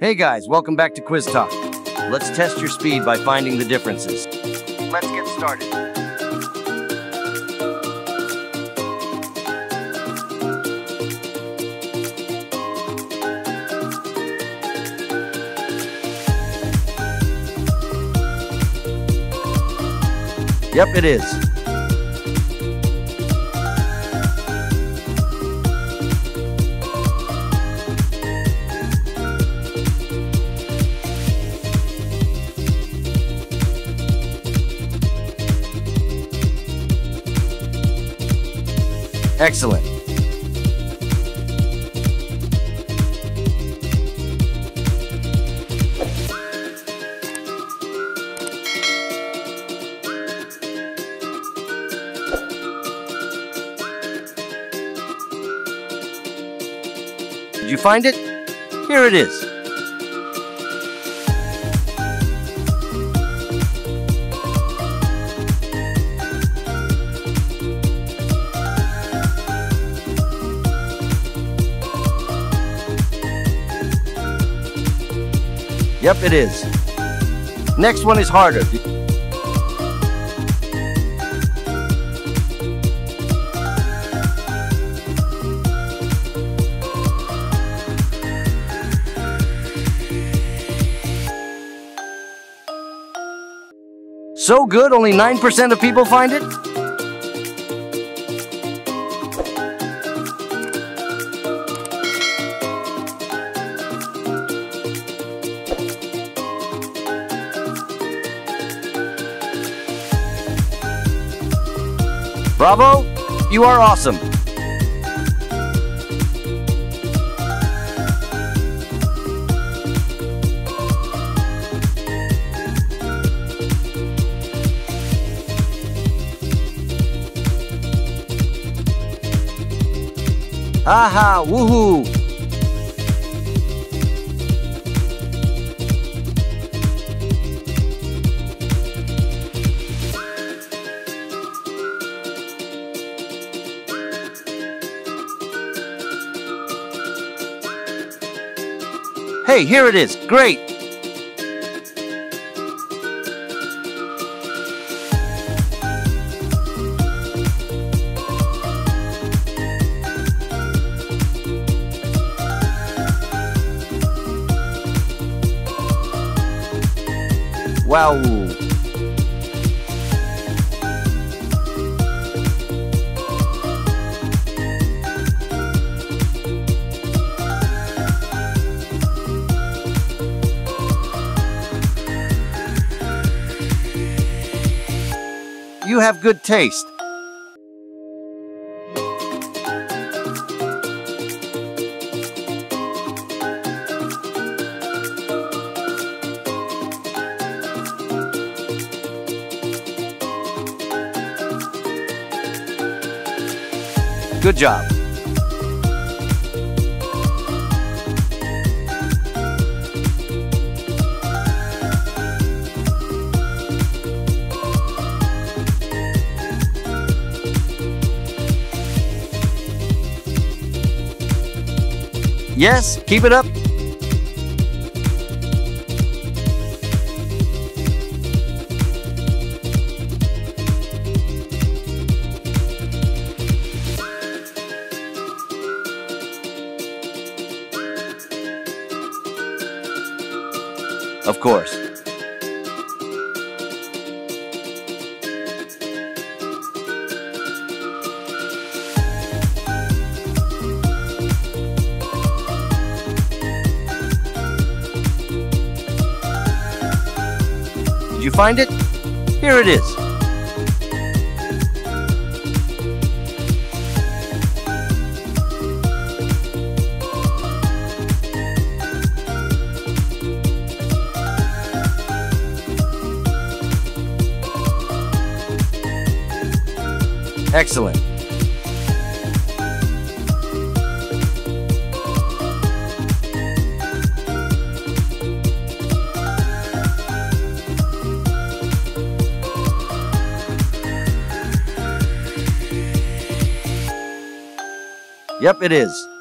Hey guys, welcome back to Quiz Toc. Let's test your speed by finding the differences. Let's get started. Yep, it is. Excellent. Did you find it? Here it is. Yep, it is. Next one is harder. So good, only 9% of people find it? Bravo! You are awesome! Haha, woohoo! Hey, here it is. Great. Wow. You have good taste. Good job. Yes, keep it up. Of course. You find it? Here it is. Excellent. Yep, it is.